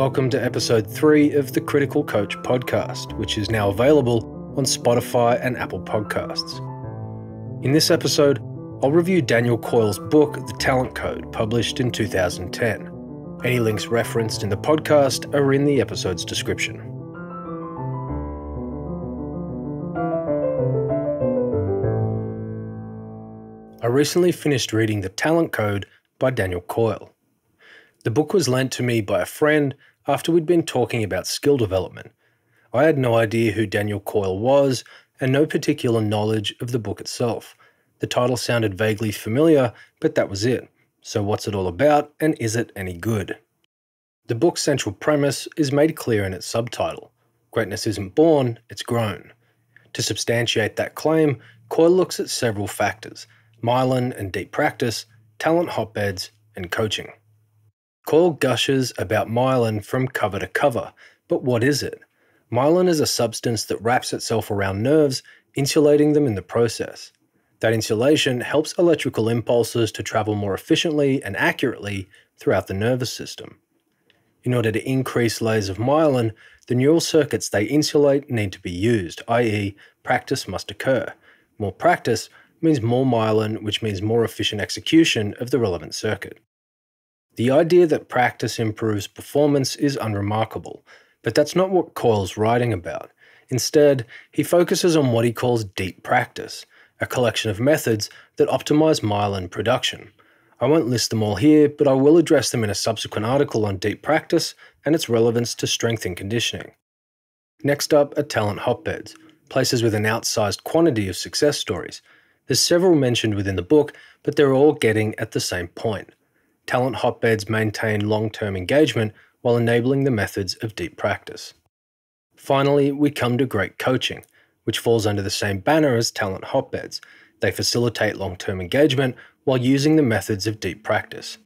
Welcome to episode 3 of the Critical Coach podcast, which is now available on Spotify and Apple Podcasts. In this episode, I'll review Daniel Coyle's book, The Talent Code, published in 2010. Any links referenced in the podcast are in the episode's description. I recently finished reading The Talent Code by Daniel Coyle. The book was lent to me by a friend after we'd been talking about skill development. I had no idea who Daniel Coyle was and no particular knowledge of the book itself. The title sounded vaguely familiar, but that was it. So, what's it all about, and is it any good? The book's central premise is made clear in its subtitle Greatness isn't born, it's grown. To substantiate that claim, Coyle looks at several factors myelin and deep practice, talent hotbeds, and coaching. Coyle gushes about myelin from cover to cover, but what is it? Myelin is a substance that wraps itself around nerves, insulating them in the process. That insulation helps electrical impulses to travel more efficiently and accurately throughout the nervous system. In order to increase layers of myelin, the neural circuits they insulate need to be used, i.e., practice must occur. More practice means more myelin, which means more efficient execution of the relevant circuit. The idea that practice improves performance is unremarkable, but that's not what Coyle's writing about. Instead, he focuses on what he calls deep practice, a collection of methods that optimize myelin production. I won't list them all here, but I will address them in a subsequent article on deep practice and its relevance to strength and conditioning. Next up are talent hotbeds, places with an outsized quantity of success stories. There's several mentioned within the book, but they're all getting at the same point talent hotbeds maintain long term engagement while enabling the methods of deep practice. Finally, we come to great coaching, which falls under the same banner as talent hotbeds. They facilitate long term engagement while using the methods of deep practice.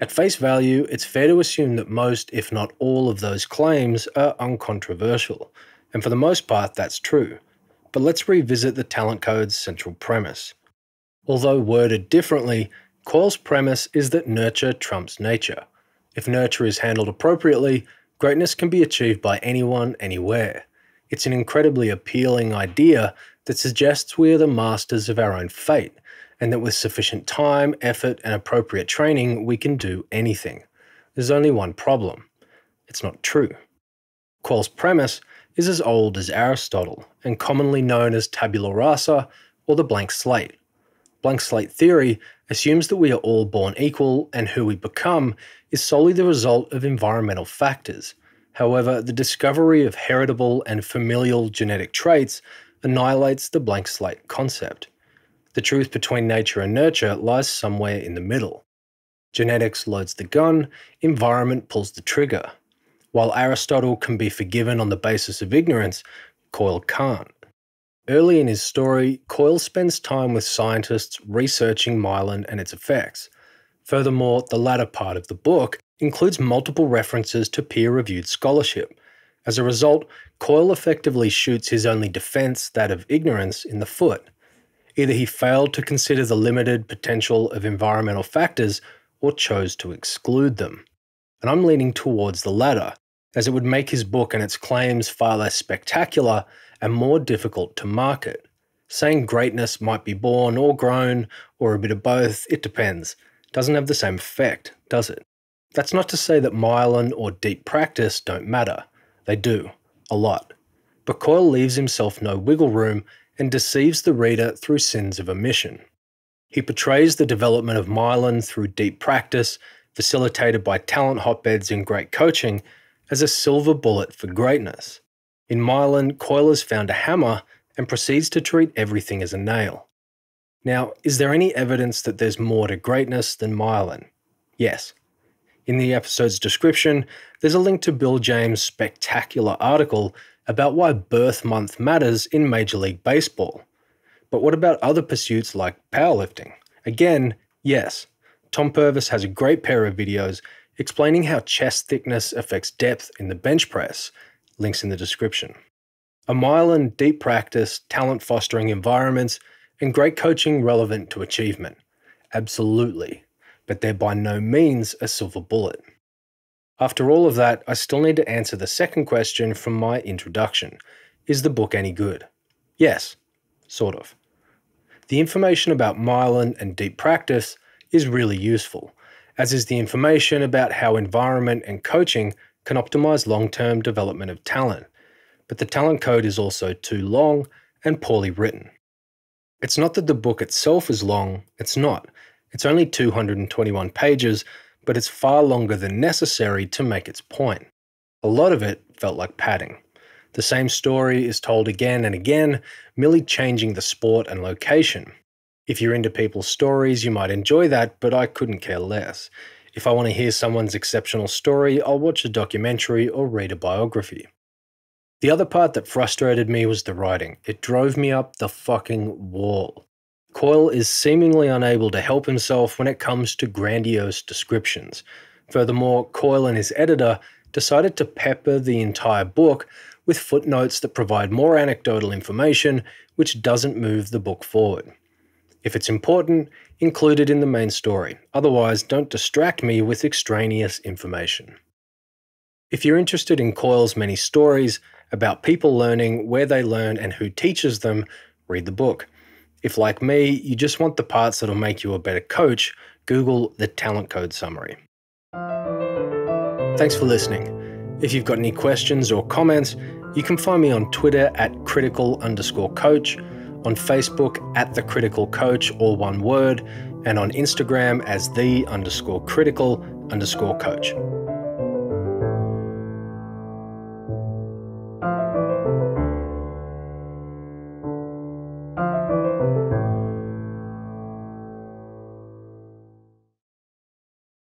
At face value, it's fair to assume that most, if not all, of those claims are uncontroversial, and for the most part, that's true. But let's revisit the talent code's central premise. Although worded differently, Coyle's premise is that nurture trumps nature. If nurture is handled appropriately, greatness can be achieved by anyone, anywhere. It's an incredibly appealing idea that suggests we are the masters of our own fate, and that with sufficient time, effort, and appropriate training, we can do anything. There's only one problem it's not true. Coyle's premise is as old as Aristotle and commonly known as tabula rasa or the blank slate. Blank slate theory assumes that we are all born equal and who we become is solely the result of environmental factors. However, the discovery of heritable and familial genetic traits annihilates the blank slate concept. The truth between nature and nurture lies somewhere in the middle. Genetics loads the gun, environment pulls the trigger. While Aristotle can be forgiven on the basis of ignorance, Coyle can't. Early in his story, Coyle spends time with scientists researching myelin and its effects. Furthermore, the latter part of the book includes multiple references to peer reviewed scholarship. As a result, Coyle effectively shoots his only defense, that of ignorance, in the foot. Either he failed to consider the limited potential of environmental factors or chose to exclude them. And I'm leaning towards the latter, as it would make his book and its claims far less spectacular and more difficult to market. Saying greatness might be born or grown, or a bit of both, it depends. Doesn't have the same effect, does it? That's not to say that myelin or deep practice don't matter. They do, a lot. But Coyle leaves himself no wiggle room and deceives the reader through sins of omission. He portrays the development of myelin through deep practice, facilitated by talent hotbeds and great coaching, as a silver bullet for greatness. In myelin, Coyle has found a hammer and proceeds to treat everything as a nail. Now, is there any evidence that there's more to greatness than myelin? Yes. In the episode's description, there's a link to Bill James' spectacular article about why birth month matters in Major League Baseball. But what about other pursuits like powerlifting? Again, yes. Tom Purvis has a great pair of videos explaining how chest thickness affects depth in the bench press, links in the description. A myelin deep practice, talent fostering environments, and great coaching relevant to achievement. Absolutely. But they're by no means a silver bullet. After all of that, I still need to answer the second question from my introduction Is the book any good? Yes, sort of. The information about myelin and deep practice is really useful, as is the information about how environment and coaching can optimize long term development of talent. But the talent code is also too long and poorly written. It's not that the book itself is long, it's not. It's only 221 pages, but it's far longer than necessary to make its point. A lot of it felt like padding. The same story is told again and again, merely changing the sport and location. If you're into people's stories, you might enjoy that, but I couldn't care less. If I want to hear someone's exceptional story, I'll watch a documentary or read a biography. The other part that frustrated me was the writing. It drove me up the fucking wall. Coyle is seemingly unable to help himself when it comes to grandiose descriptions. Furthermore, Coyle and his editor decided to pepper the entire book with footnotes that provide more anecdotal information which doesn't move the book forward. If it's important, include it in the main story. Otherwise, don't distract me with extraneous information. If you're interested in Coyle's many stories about people learning, where they learn, and who teaches them, read the book. If, like me, you just want the parts that'll make you a better coach, Google the Talent Code Summary. Thanks for listening. If you've got any questions or comments, you can find me on Twitter at critical underscore coach, on Facebook at the critical coach, all one word, and on Instagram as the underscore critical underscore coach.